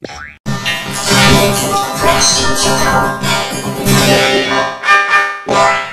Thank you.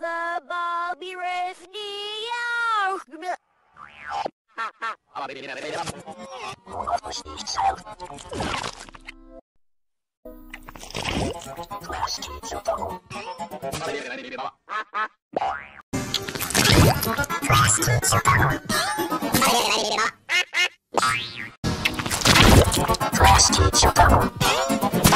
the Bobby Frosty Chocobo. Frosty Chocobo.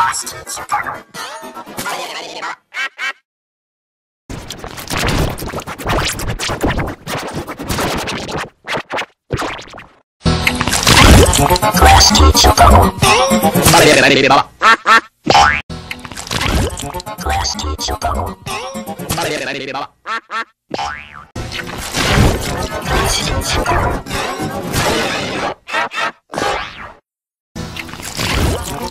Lost Chicago. Lost Chicago. Lost Chicago. Lost Chicago.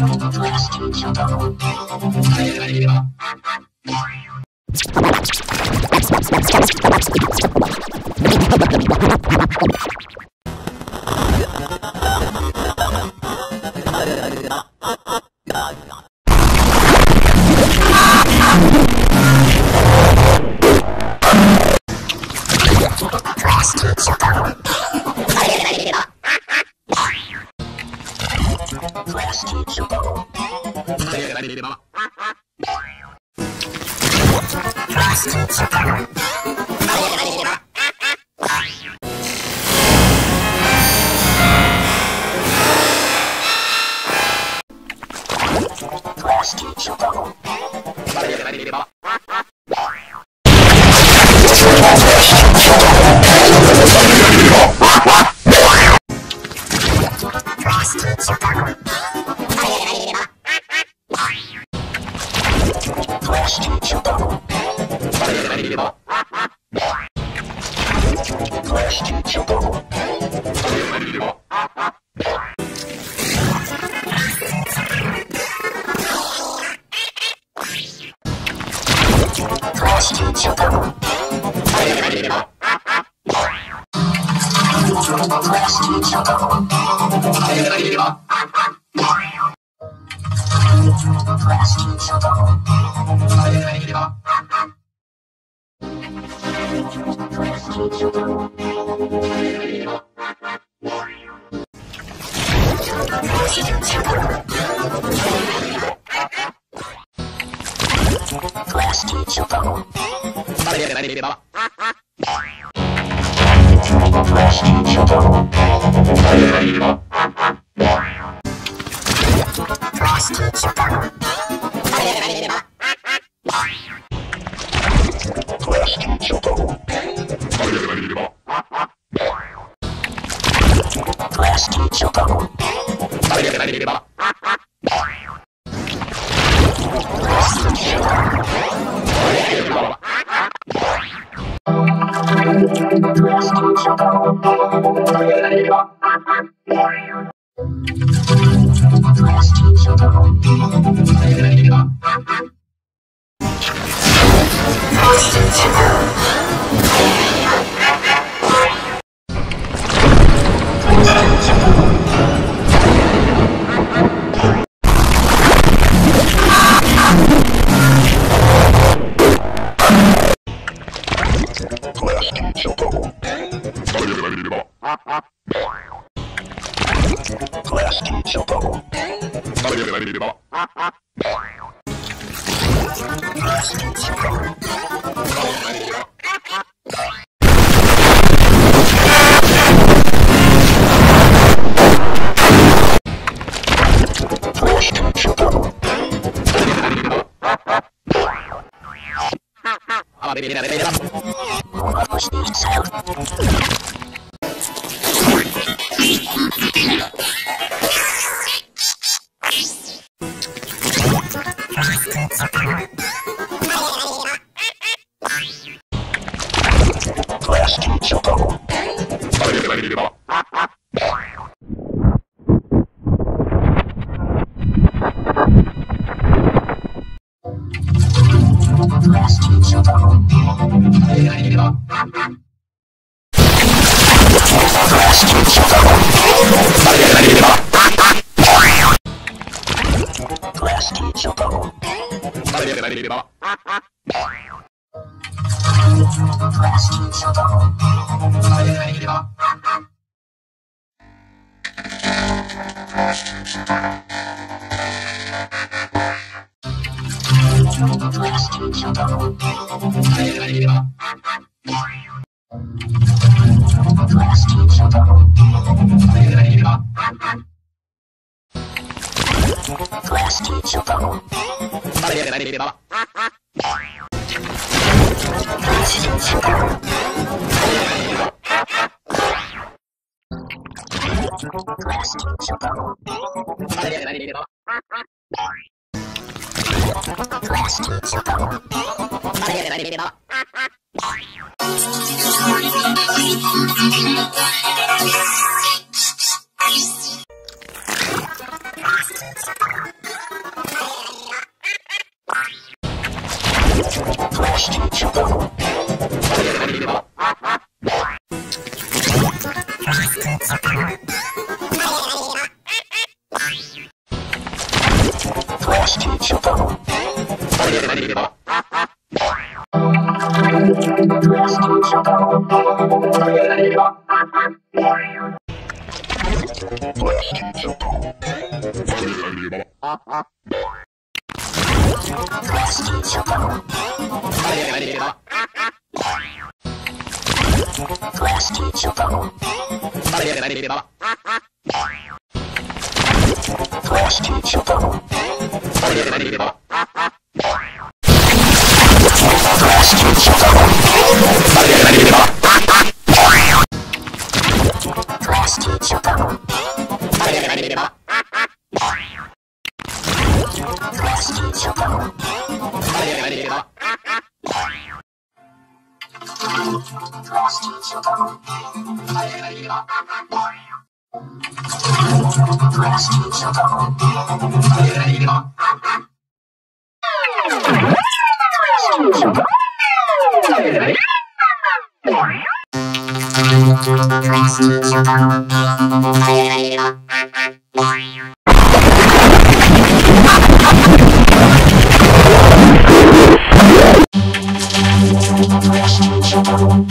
Plastic, so that Lost Chicago. to about ちょっと。バレバレバレバ。どうしてっ。I'm gonna go to the grass and eat some corn. Shut up.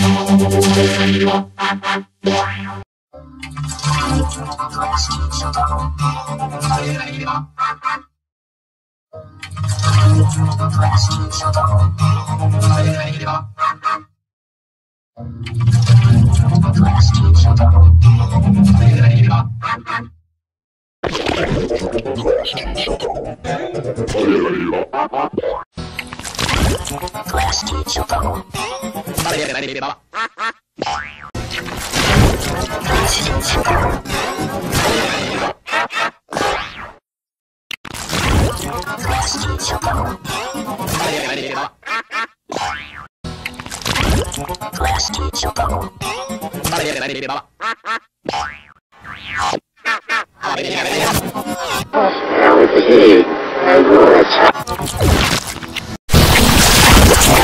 Oh, now it's a hit. I'm going to attack.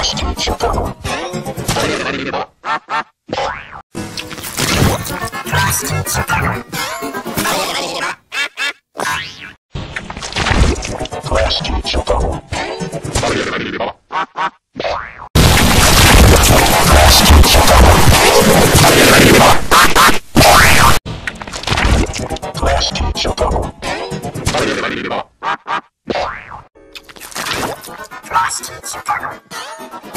Blast each other. Podcast Super.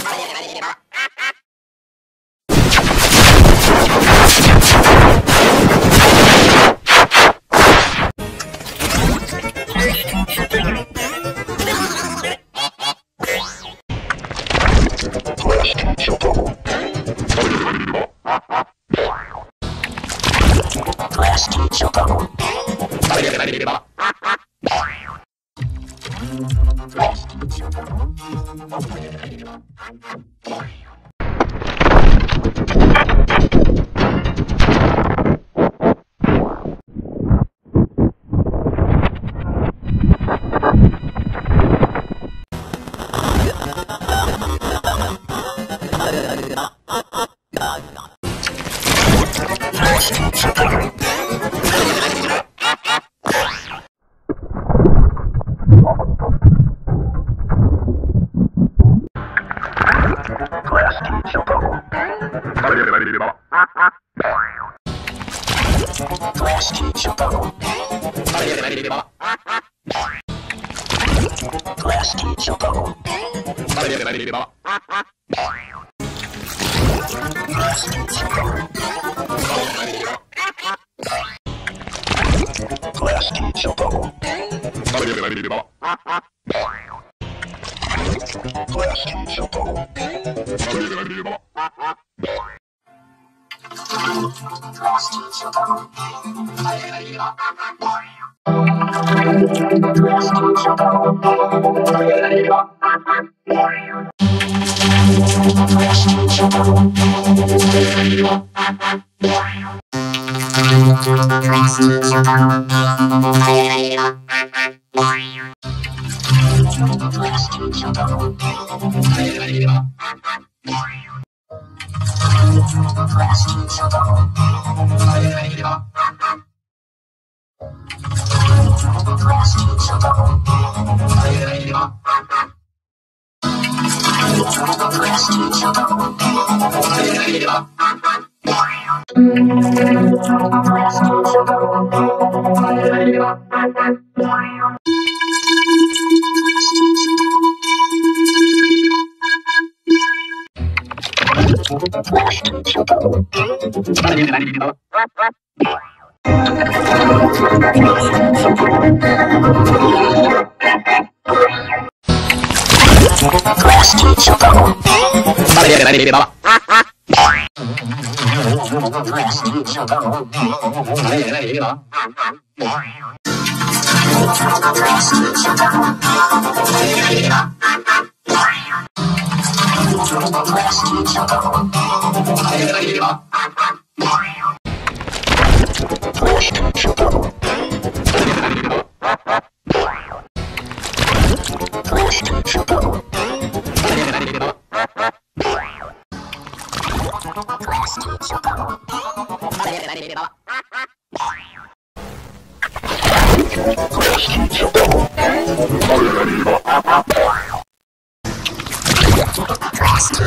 Plastic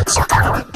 Chocolate.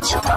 チョコ。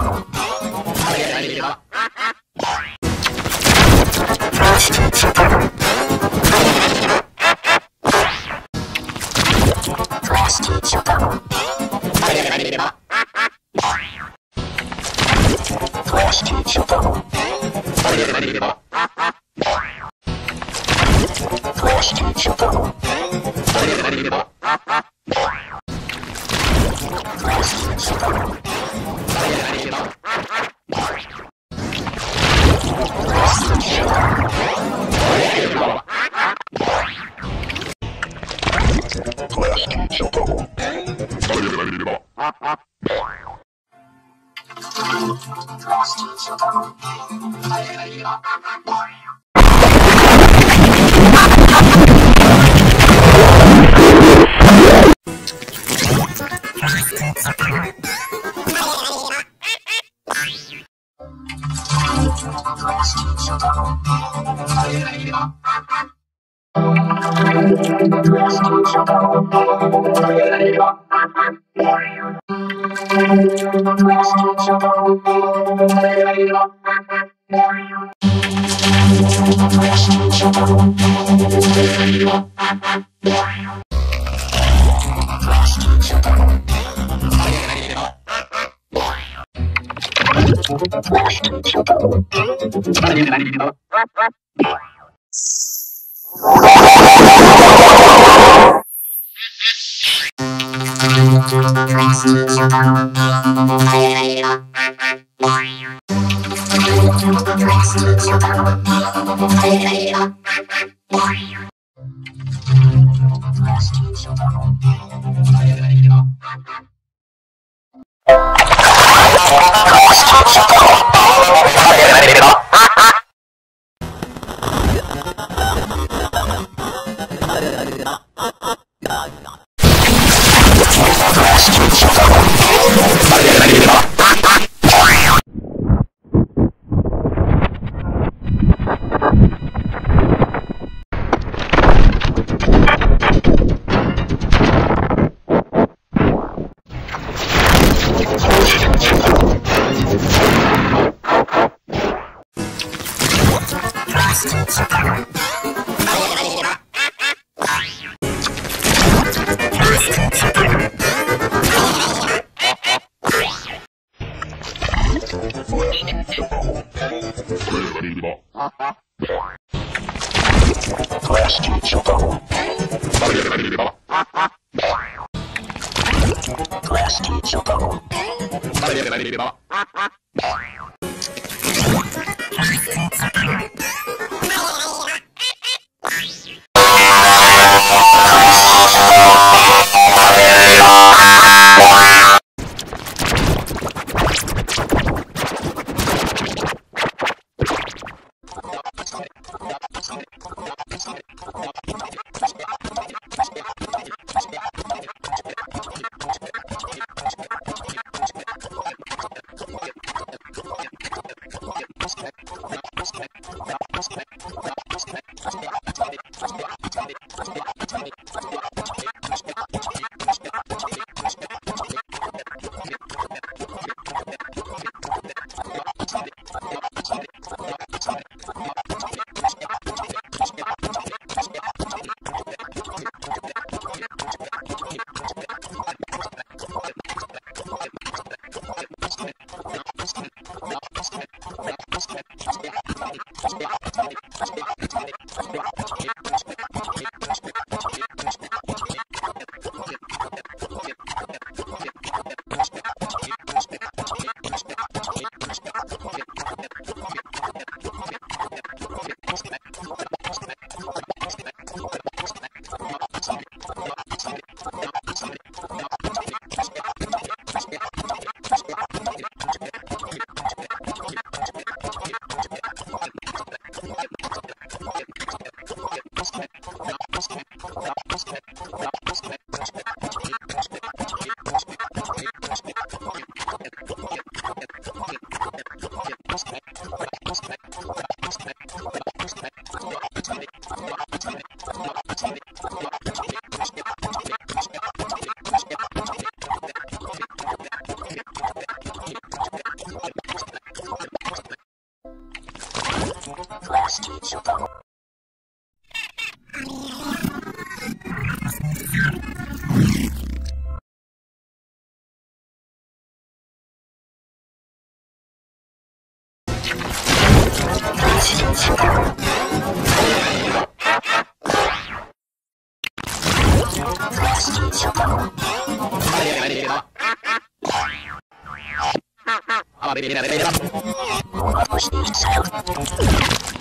Move up with the insult.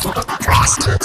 Plastic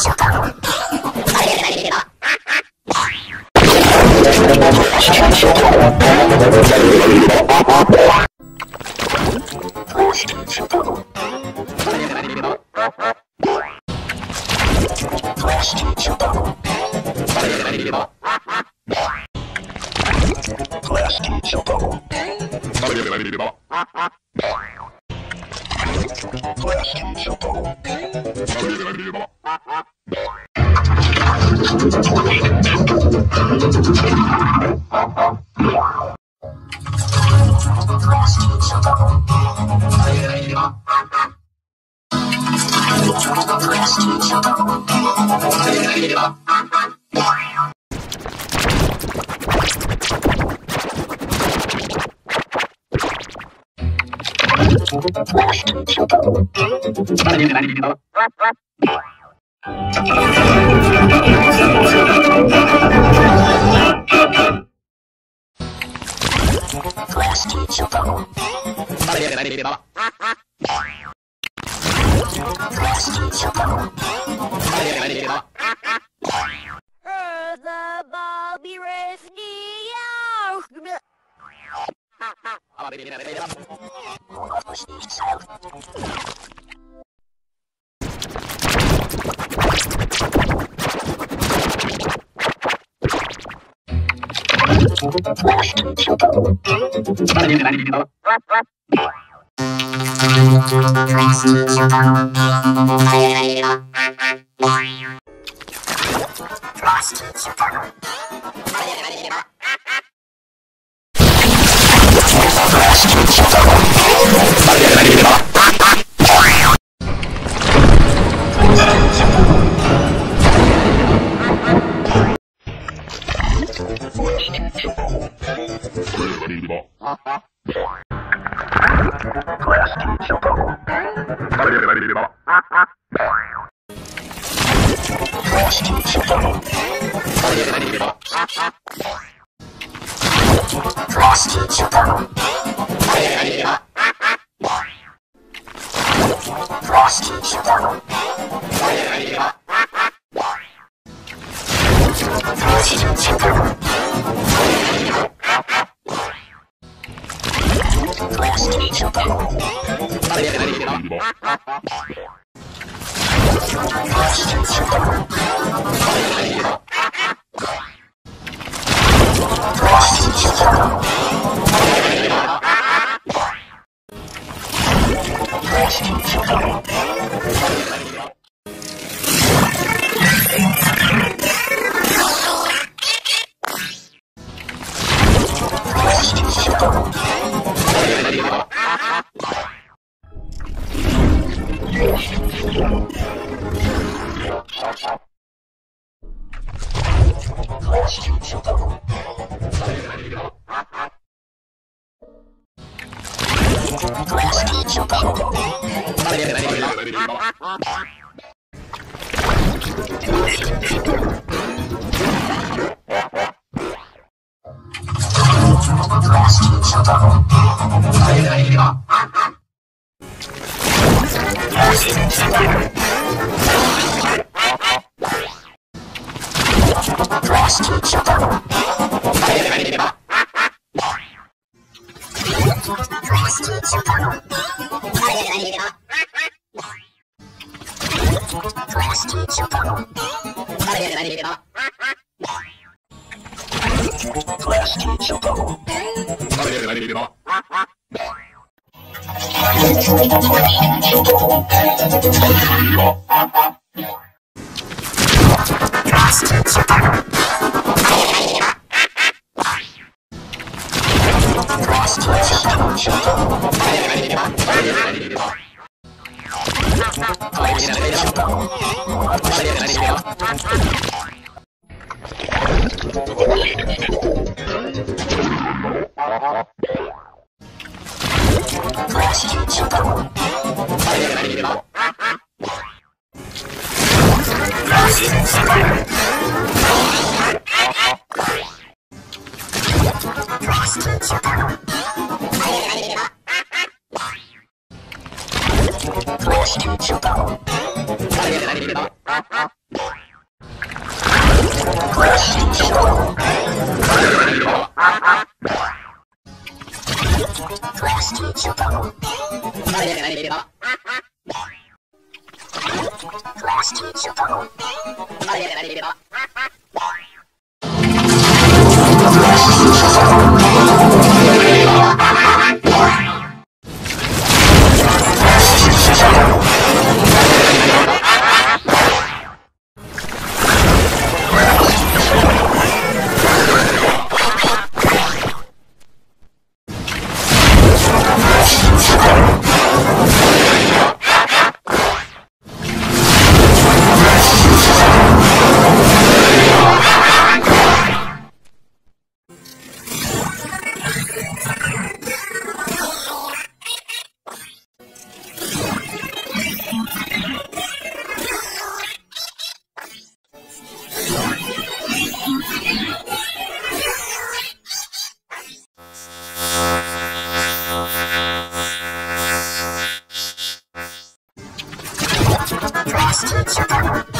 Thank you.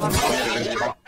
やめてよ。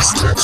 Lost.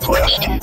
Plastic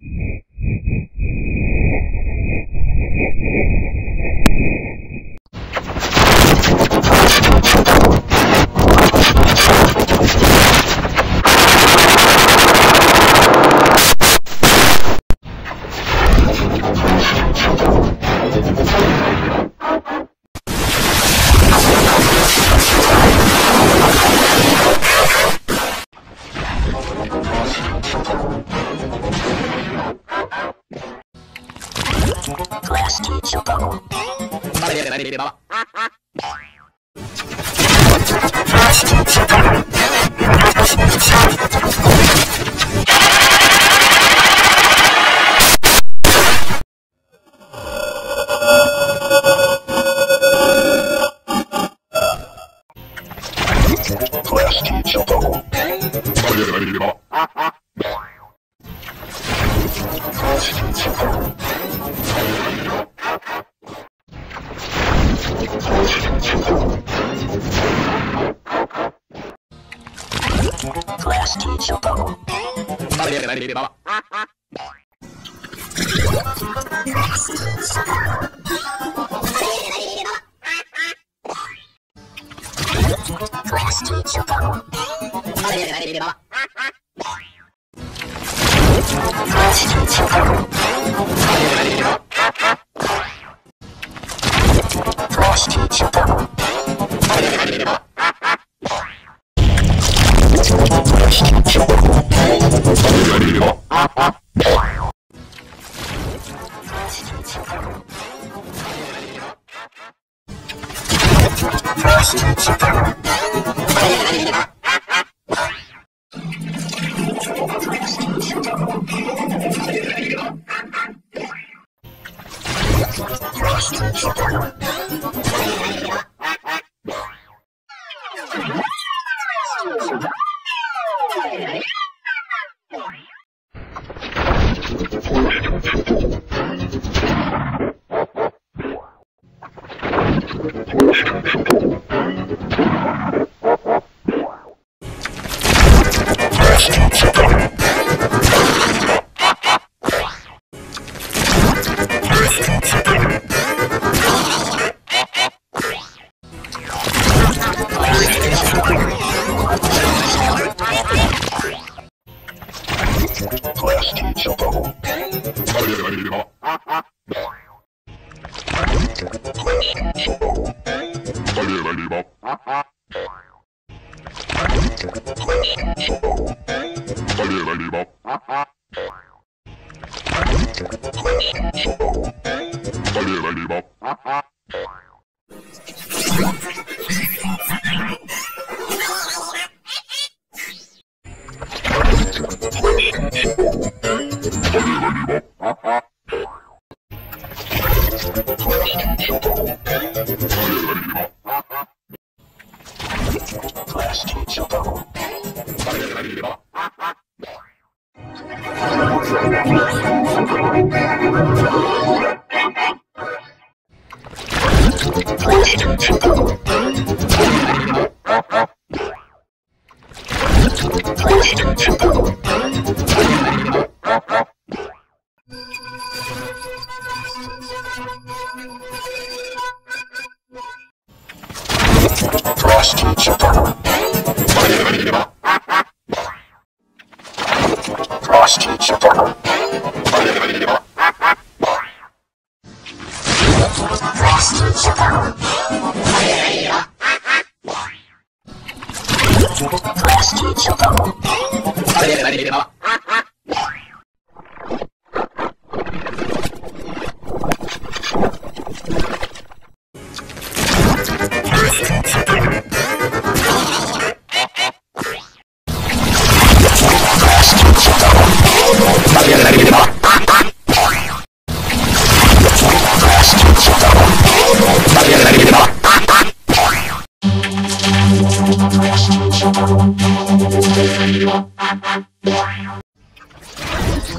you Chocado. Vale, vale, vale, vale, vale. れれば。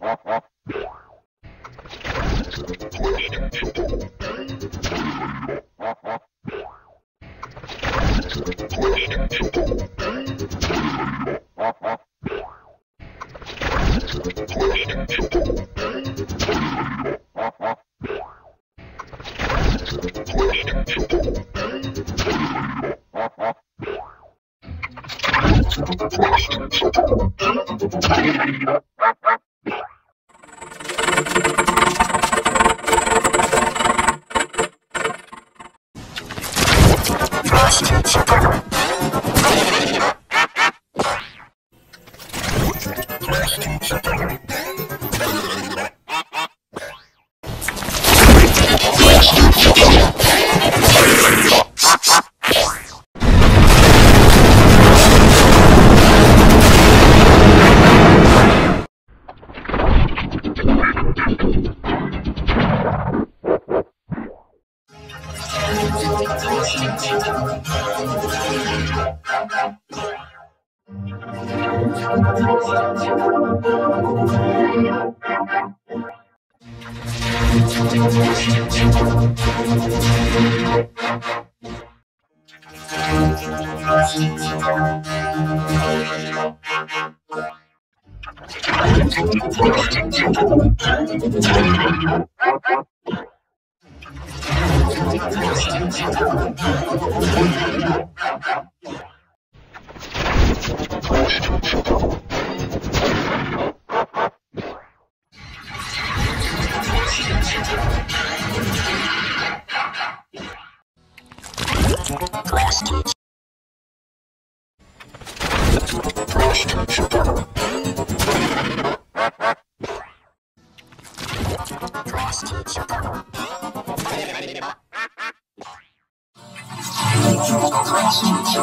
Up, up.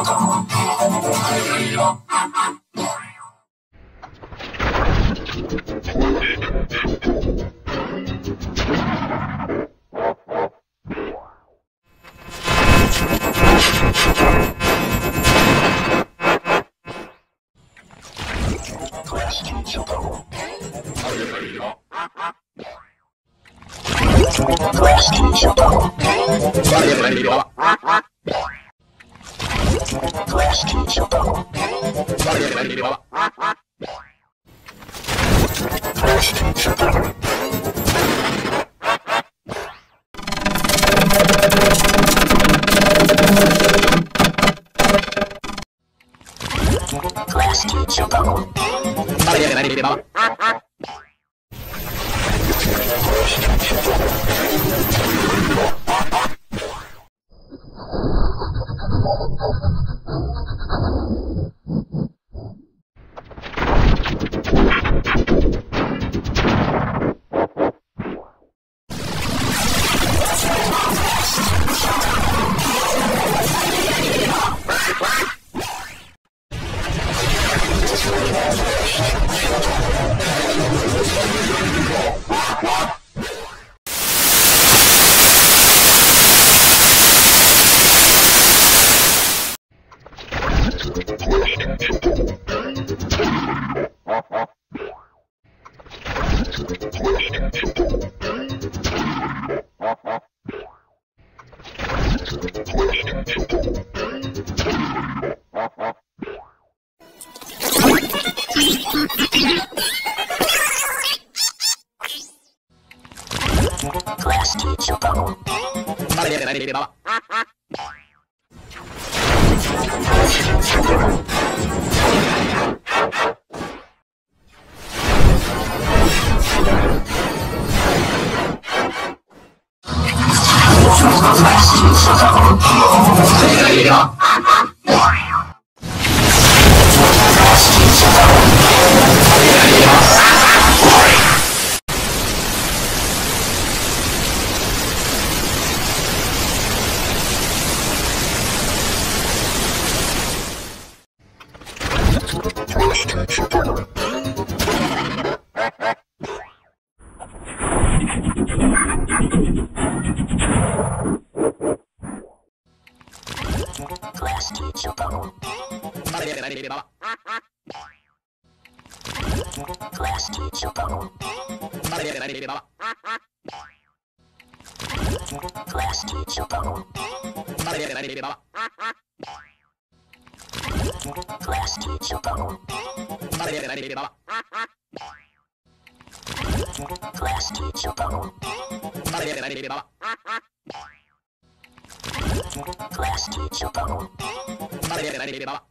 Thank you. Class teacher bubble. Class teacher bubble. Class teacher bubble. Bubble.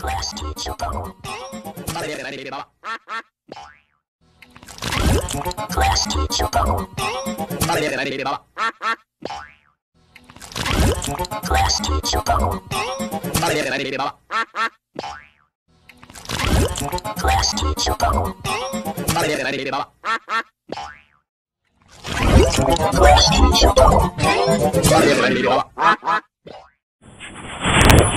Class teacher poem. Class teacher poem. Class teacher poem. Class teacher poem. Class teacher poem. Class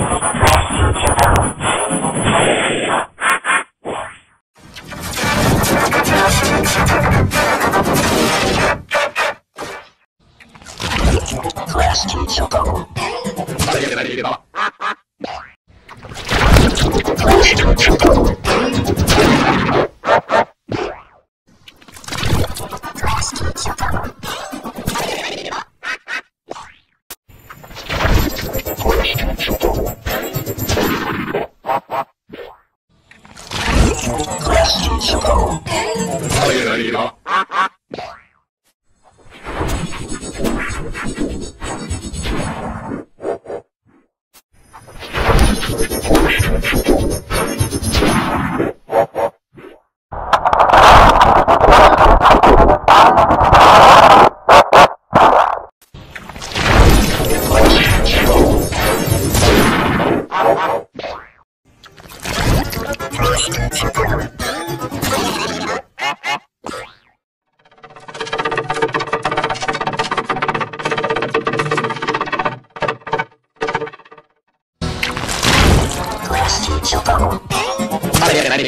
teacher go. Class teacher go. Class teacher go. あ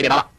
Get it up.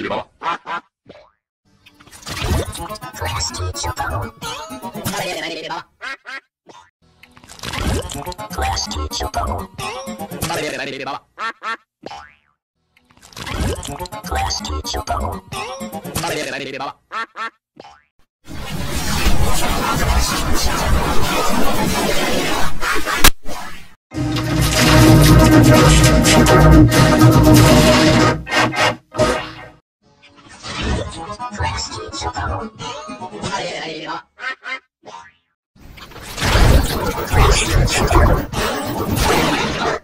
いれば詳しき情報を取り上げられれば詳しき情報を取り上げられれば詳しき情報を取り上げられれば。詳しき情報を Thank you.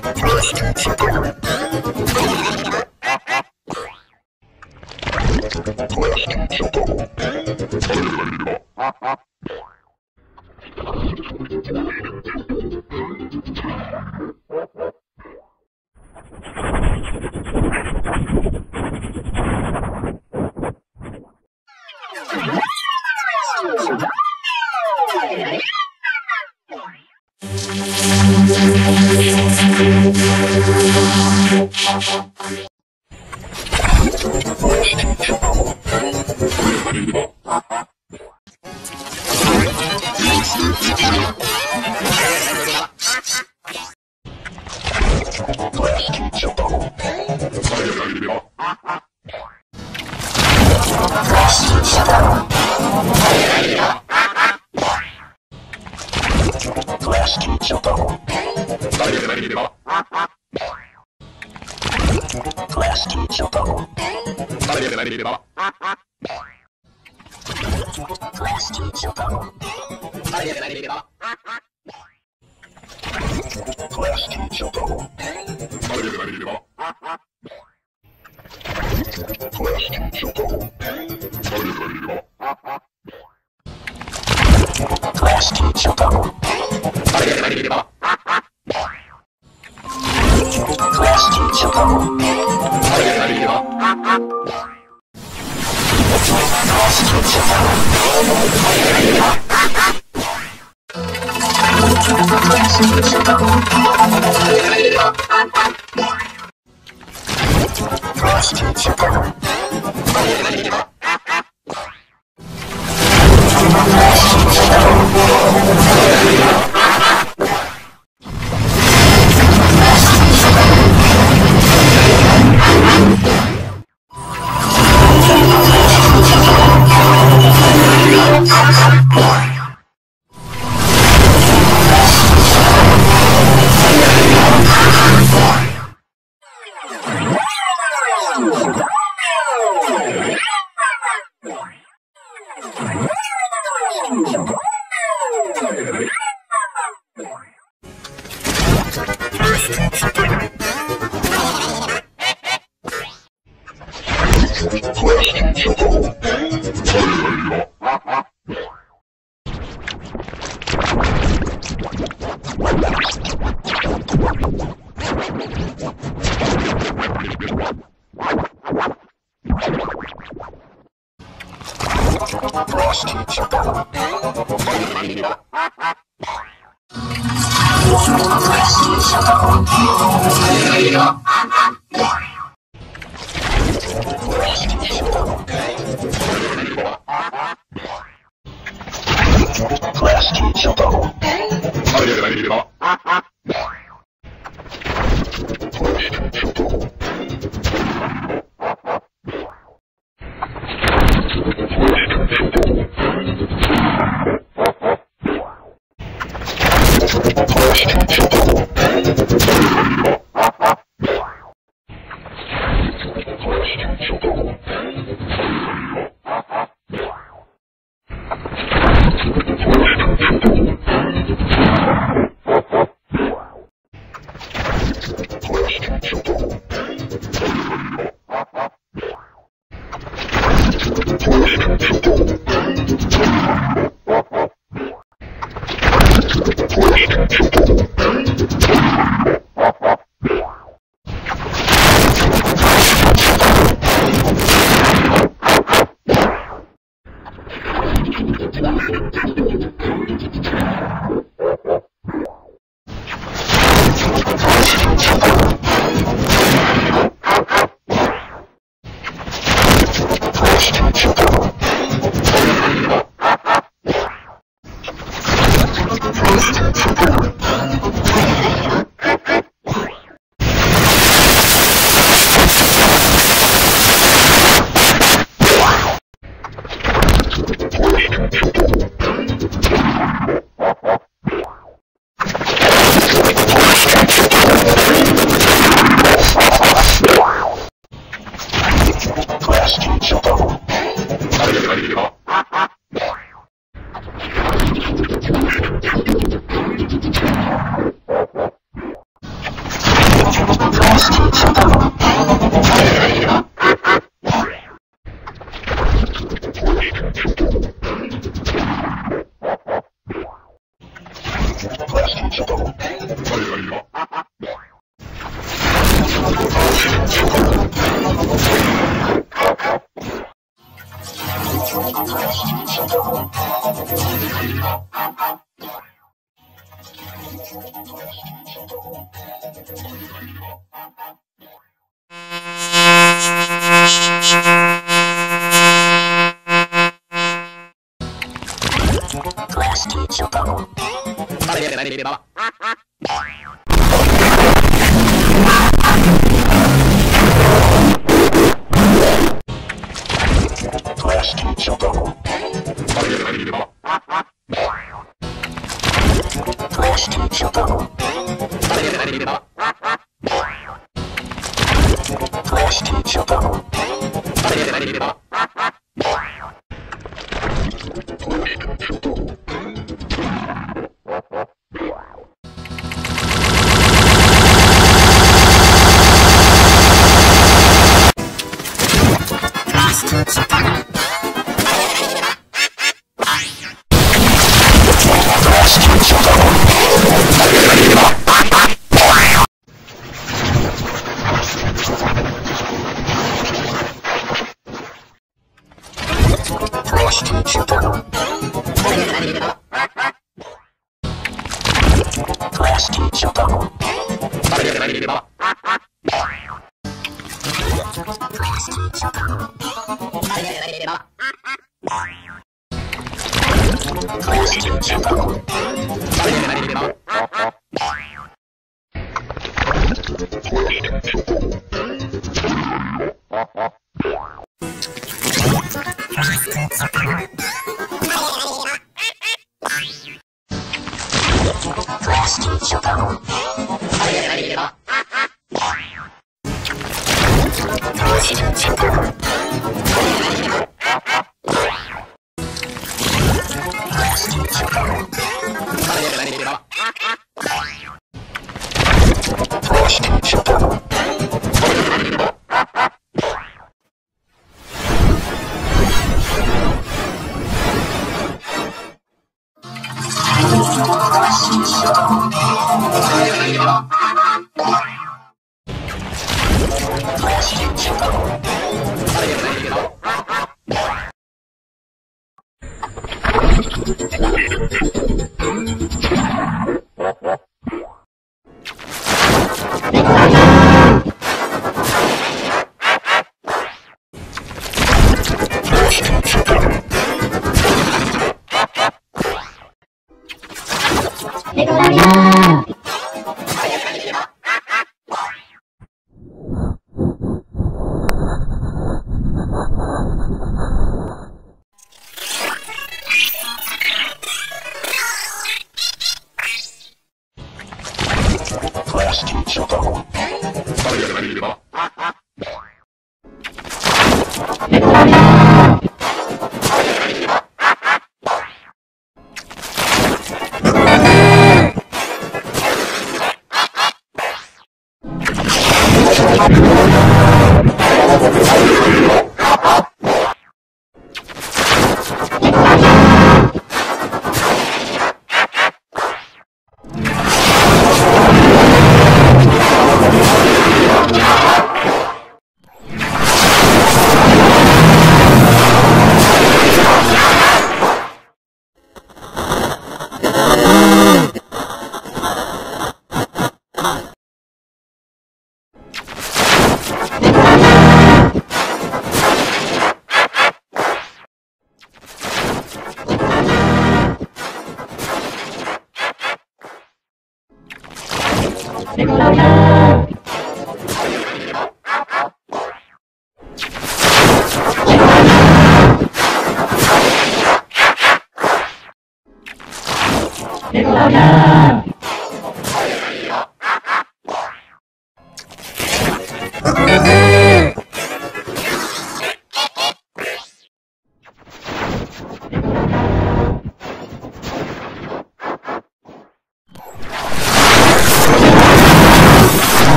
Prostitutes